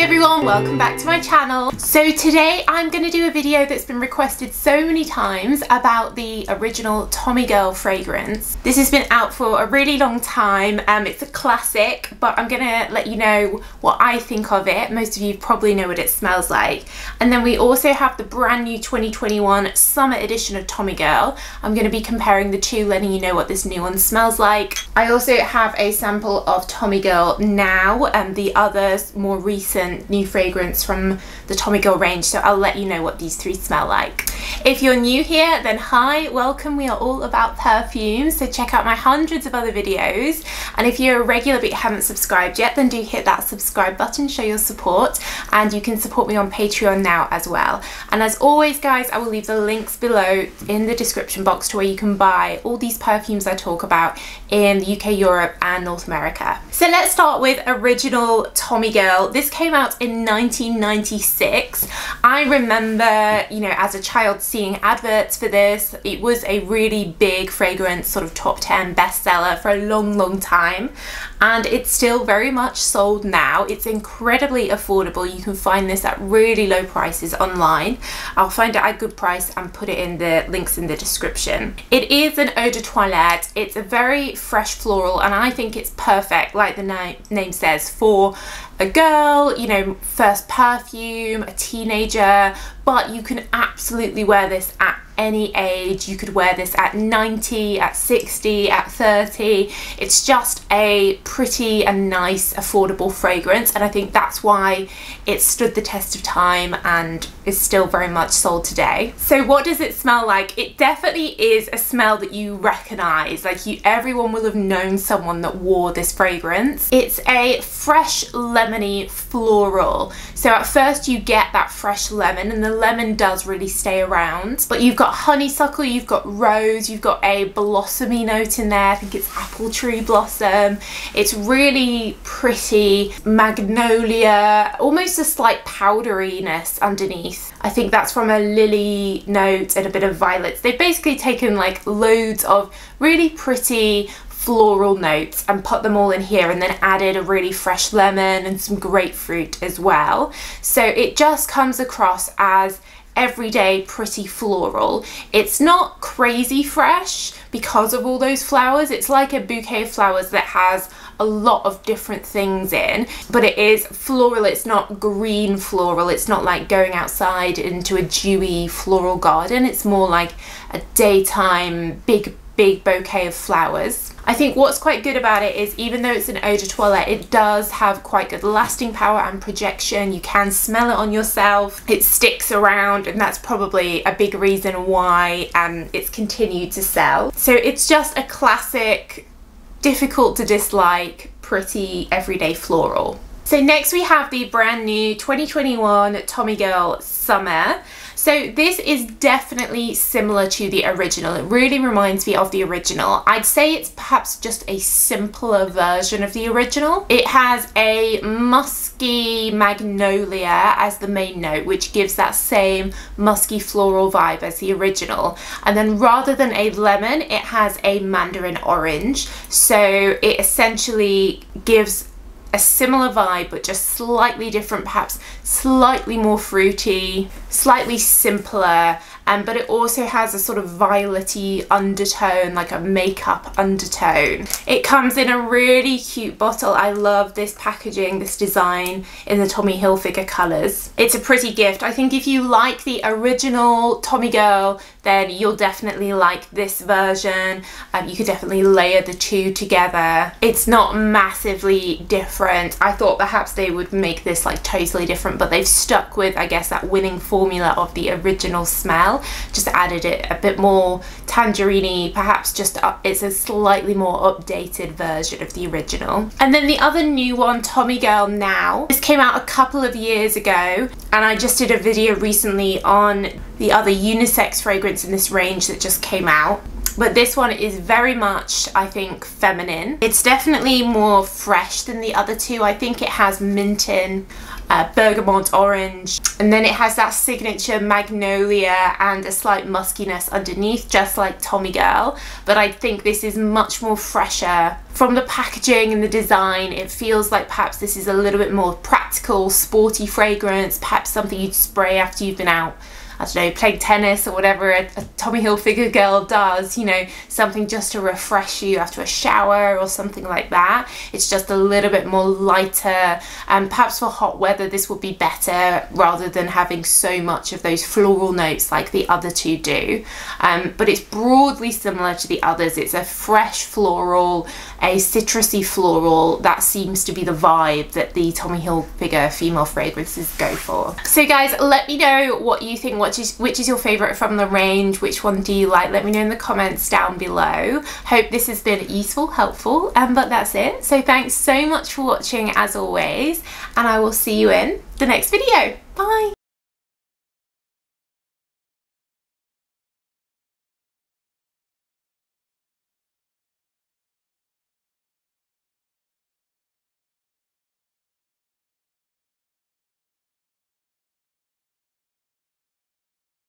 Everyone, welcome back to my channel. So today I'm going to do a video that's been requested so many times about the original Tommy Girl fragrance. This has been out for a really long time, um, it's a classic, but I'm going to let you know what I think of it. Most of you probably know what it smells like. And then we also have the brand new 2021 summer edition of Tommy Girl. I'm going to be comparing the two, letting you know what this new one smells like. I also have a sample of Tommy Girl now and the other more recent new fragrance from the Tommy Girl range so I'll let you know what these three smell like. If you're new here then hi, welcome, we are all about perfumes so check out my hundreds of other videos and if you're a regular but you haven't subscribed yet then do hit that subscribe button, show your support and you can support me on Patreon now as well. And as always guys I will leave the links below in the description box to where you can buy all these perfumes I talk about in the UK, Europe and North America. So let's start with original Tommy Girl. This came out in 1996. I remember, you know, as a child seeing adverts for this. It was a really big fragrance, sort of top 10 bestseller for a long, long time. And it's still very much sold now. It's incredibly affordable. You can find this at really low prices online. I'll find it at a good price and put it in the links in the description. It is an eau de toilette. It's a very fresh floral and I think it's perfect, like the na name says, for a girl, you know, first perfume, a teenager, but you can absolutely wear this at any age. You could wear this at 90, at 60, at 30. It's just a pretty and nice, affordable fragrance, and I think that's why it stood the test of time and is still very much sold today. So what does it smell like? It definitely is a smell that you recognize. Like you, everyone will have known someone that wore this fragrance. It's a fresh lemony floral. So at first you get that fresh lemon and the lemon does really stay around, but you've got honeysuckle, you've got rose, you've got a blossomy note in there. I think it's apple tree blossom. It's really pretty magnolia, almost a slight powderiness underneath. I think that's from a lily note and a bit of violets. They've basically taken like loads of really pretty floral notes and put them all in here and then added a really fresh lemon and some grapefruit as well. So it just comes across as everyday pretty floral. It's not crazy fresh because of all those flowers. It's like a bouquet of flowers that has a lot of different things in, but it is floral. It's not green floral. It's not like going outside into a dewy floral garden. It's more like a daytime big, big bouquet of flowers. I think what's quite good about it is even though it's an eau de toilette, it does have quite good lasting power and projection. You can smell it on yourself. It sticks around and that's probably a big reason why um, it's continued to sell. So it's just a classic, difficult to dislike, pretty everyday floral. So next we have the brand new 2021 Tommy Girl Summer. So this is definitely similar to the original. It really reminds me of the original. I'd say it's perhaps just a simpler version of the original. It has a musky magnolia as the main note, which gives that same musky floral vibe as the original. And then rather than a lemon, it has a mandarin orange. So it essentially gives a similar vibe but just slightly different perhaps slightly more fruity slightly simpler um, but it also has a sort of violety undertone like a makeup undertone. It comes in a really cute bottle. I love this packaging this design in the Tommy Hilfiger colors it's a pretty gift. I think if you like the original Tommy Girl then you'll definitely like this version. Um, you could definitely layer the two together. It's not massively different. I thought perhaps they would make this like totally different, but they've stuck with, I guess, that winning formula of the original smell. Just added it a bit more tangerine perhaps just up, it's a slightly more updated version of the original. And then the other new one, Tommy Girl Now. This came out a couple of years ago, and I just did a video recently on the other unisex fragrance in this range that just came out but this one is very much, I think, feminine. It's definitely more fresh than the other two. I think it has mint in, uh, bergamot orange, and then it has that signature magnolia and a slight muskiness underneath, just like Tommy Girl. But I think this is much more fresher. From the packaging and the design, it feels like perhaps this is a little bit more practical, sporty fragrance, perhaps something you'd spray after you've been out I don't know, playing tennis or whatever a, a Tommy Hilfiger girl does, you know, something just to refresh you after a shower or something like that. It's just a little bit more lighter and perhaps for hot weather this would be better rather than having so much of those floral notes like the other two do. Um, but it's broadly similar to the others. It's a fresh floral, a citrusy floral. That seems to be the vibe that the Tommy Hilfiger female fragrances go for. So guys, let me know what you think, what which is which is your favorite from the range? Which one do you like? Let me know in the comments down below. Hope this has been useful helpful um, but that's it. So thanks so much for watching as always and I will see you in the next video. Bye